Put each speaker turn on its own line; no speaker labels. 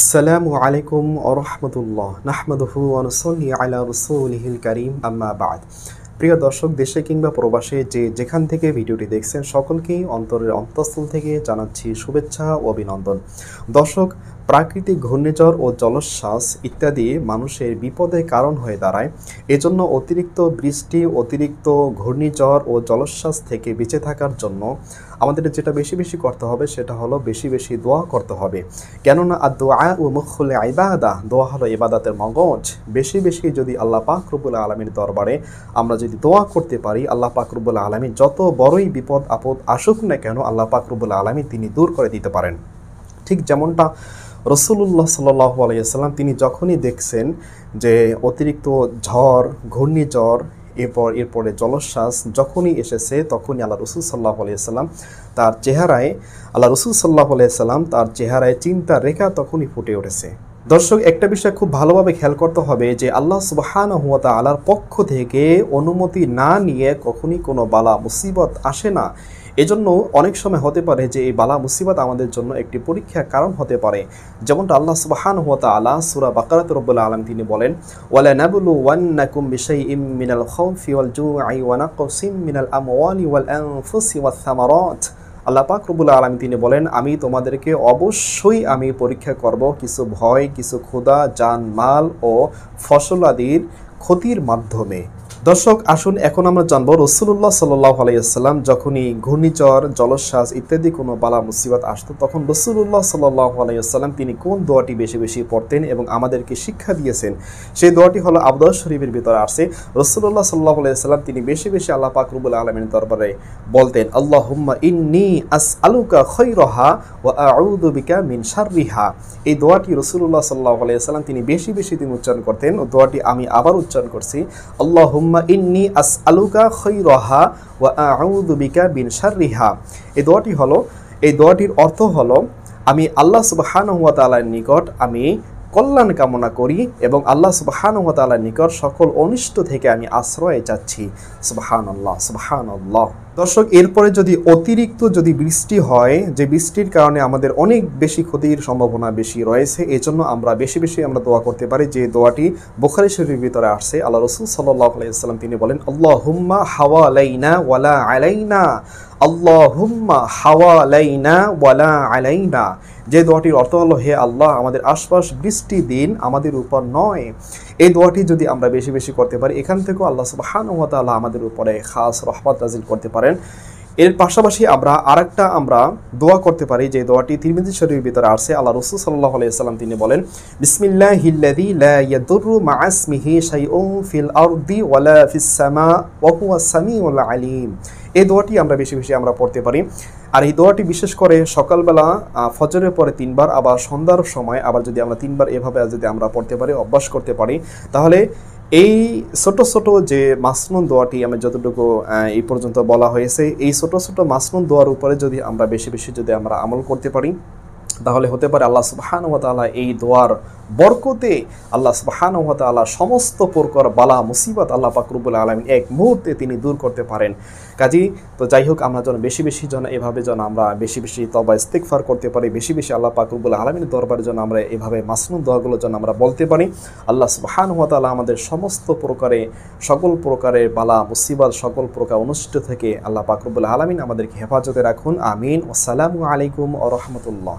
আসসালামু আলাইকুম الله নাহমাদুহু ونصلي আলা রসুলহিল করিম, আম্মা বাদ। প্রিয় দর্শক, দেশে কিংবা প্রবাসে যে যেখান থেকে ভিডিওটি দেখছেন, সকলকেই অন্তরের অন্তঃস্থল থেকে জানাচ্ছি শুভেচ্ছা ও অভিনন্দন। দর্শক প্রাকৃতিক ঘূর্ণিঝড় ও জলোচ্ছ্বাস ইত্যাদি মানুষের বিপদের কারণ হয়ে দাঁড়ায়। এজন্য অতিরিক্ত বৃষ্টি, অতিরিক্ত ঘূর্ণিঝড় ও জলোচ্ছ্বাস থেকে বেঁচে থাকার জন্য আমাদের যেটা বেশি বেশি করতে হবে সেটা হলো বেশি বেশি দোয়া করতে হবে। কেননা আর দোয়া ও মুখলে আইবাদা দোয়া হলো ইবাদাতের মগজ। বেশি বেশি যদি আল্লাহ পাক রব্বুল আলমীর দরবারে আমরা যদি দোয়া করতে পারি, আল্লাহ পাক রব্বুল আলমী যত বড়ই বিপদ আপদ আসুক না কেন, আল্লাহ পাক রব্বুল আলমী তিনি দূর করে দিতে পারেন। ঠিক যেমনটা রসুল্লাহ সাল্লাহ আলাইসাল্লাম তিনি যখনই দেখছেন যে অতিরিক্ত ঝড়, ঘূর্ণিঝড়, এরপর, এরপরে জলোচ্ছ্বাস যখনই এসেছে তখনই আল্লাহ রসুল সাল্লাহ আলাইসাল্লাম তার চেহারায়, আল্লাহ রসুল সাল্লাহ আলাইসাল্লাম তার চেহারায় চিন্তা রেখা তখনই ফুটে উঠেছে। দর্শক, একটা বিষয় খুব ভালোভাবে খেয়াল করতে হবে যে আল্লাহ সুবাহান আল্লাহর পক্ষ থেকে অনুমতি না নিয়ে কখনই কোনো বালা, মুসিবত আসে না। এজন্য অনেক সময় হতে পারে যে এই বালা, মুসিবত আমাদের জন্য একটি পরীক্ষার কারণ হতে পারে। যেমনটা আল্লাহ সুবাহান আল্লাহ সুরা বাকারাত রব্বুল্লাহ আলম তিনি বলেন, ওয়ালা নাবুলু ওয়ান্নাকুম বিশাই ইম মিনাল খাউফি ওয়াল জুআই ওয়া নাকসিম মিনাল আমওয়ালি ওয়াল আনফুসি ওয়াস সামারাত। আল্লাহ পাক রবুল আলমী তিনি বলেন, আমি তোমাদেরকে অবশ্যই আমি পরীক্ষা করব কিছু ভয়, কিছু ক্ষুদা যান মাল ও ফসলাদির ক্ষতির মাধ্যমে। দর্শক, আসুন এখন আমরা জানব রসুল্লাহ সাল্লাহ আলাইসাল্লাম যখনই ঘূর্ণিঝড়, জলোচ্ছ্বাস ইত্যাদি কোনো বালা মুসিবত আসতো, তখন রসুল্লাহ সাল্লাহ আলাইসাল্লাম তিনি কোন দোয়াটি বেশি বেশি পড়তেন এবং আমাদেরকে শিক্ষা দিয়েছেন? সেই দোয়াটি হলো আবদাল শরীফের ভিতরে আসছে রসুল্লাহ সাল্লাহ আলাইসাল্লাম তিনি বেশি বেশি আল্লাহ পাকরুবুল আলমের দরবারে বলতেন আল্লাহ ইন্নি আস আলুকা খৈরহা ও আউদুবিকা মিন শারিহা এই দোয়াটি রসুল্লাহ সাল্লাহ আলাইসাল্লাম তিনি বেশি বেশি তিনি উচ্চারণ করতেন। ও দোয়াটি আমি আবার উচ্চারণ করছি আল্লাহ ইন্নি আস আলুকা খৈরহা ও আউদুবিকা বিন শারিহা এই দোয়াটি হলো, এই দোয়াটির অর্থ হলো, আমি আল্লাহ সুবাহান হুয়া তালার নিকট আমি কল্যাণ কামনা করি এবং আল্লাহ সুবাহানুহতালার নিকট সকল অনিষ্ট থেকে আমি আশ্রয় চাচ্ছি। সুবাহান আল্লাহ দর্শক, এরপরে যদি অতিরিক্ত যদি বৃষ্টি হয়, যে বৃষ্টির কারণে আমাদের অনেক বেশি ক্ষতির সম্ভাবনা বেশি রয়েছে, এজন্য আমরা বেশি বেশি আমরা দোয়া করতে পারি যে দোয়াটি বোখারি শরীফের ভিতরে আসছে। আল্লাহ রসুল সাল্লাহ আলাইসাল্লাম তিনি বলেন আল্লাহ হুম্মা হাওয়া আলাইনা ওয়ালা আলাইনা। আল্লাহ হুম্মা হাওয়া আলাইনা ওয়ালা আলাইনা। যে দোয়াটির অর্থ হলো, হে আল্লাহ, আমাদের আশপাশ বৃষ্টি দিন আমাদের উপর নয়। এই দোয়াটি যদি আমরা বেশি বেশি করতে পারি, এখান থেকেও আল্লাহ সুবাহানুমতাল্লাহ আমাদের উপরে খাস রহমত নাজিল করতে পারেন। এর পাশাপাশি আমরা আরেকটা আমরা দোয়া করতে পারি যে দোয়াটি তিরমিজি শরীফের ভিতরে আসছে। আল্লাহ রসুল সাল্লাহ আলাইসাল্লাম তিনি বলেন বিসমিল্লাহ হিল্লাদি লা ইয়াদুরু মাআসমিহি শাইউন ফিল আরদি ওয়ালা ফিস সামা ওয়া হুয়া আলিম। এই দোয়াটি আমরা বেশি বেশি আমরা পড়তে পারি। আর এই দোয়াটি বিশেষ করে সকালবেলা ফজরের পরে তিনবার, আবার সন্ধ্যার সময় আবার যদি আমরা তিনবার এভাবে যদি আমরা পড়তে পারি, অভ্যাস করতে পারি, তাহলে এই ছোট ছোট যে মাসনুন দোয়াটি আমি যতটুকু এই পর্যন্ত বলা হয়েছে, এই ছোট ছোট মাসনুন দোয়ার উপরে যদি আমরা বেশি বেশি যদি আমরা আমল করতে পারি তাহলে হতে পারে আল্লাহ সুবাহান তালা এই দোয়ার বরকতে আল্লাহ সুবাহান তালা সমস্ত প্রকার বালা, মুসিবত আল্লাহ পাকরুবুল আলমিন এক মুহূর্তে তিনি দূর করতে পারেন। কাজী, তো যাই হোক, আমরা যেন বেশি বেশি যেন এভাবে যেন আমরা বেশি বেশি তবা ইস্তেকফার করতে পারি, বেশি বেশি আল্লাহ পাকরুবুল আলমিন দরবারের জন্য আমরা এভাবে মাসনুন দোয়াগুলো যেন আমরা বলতে পারি। আল্লাহ সুবাহান তালা আমাদের সমস্ত প্রকারে, সকল প্রকারের বালা, মুসিবত সকল প্রকার অনুষ্ঠিত থেকে আল্লাহ পাকরুবুল আলমিন আমাদেরকে হেফাজতে রাখুন। আমিন। আসসালামু আলাইকুম ও রহমতুল্লাহ।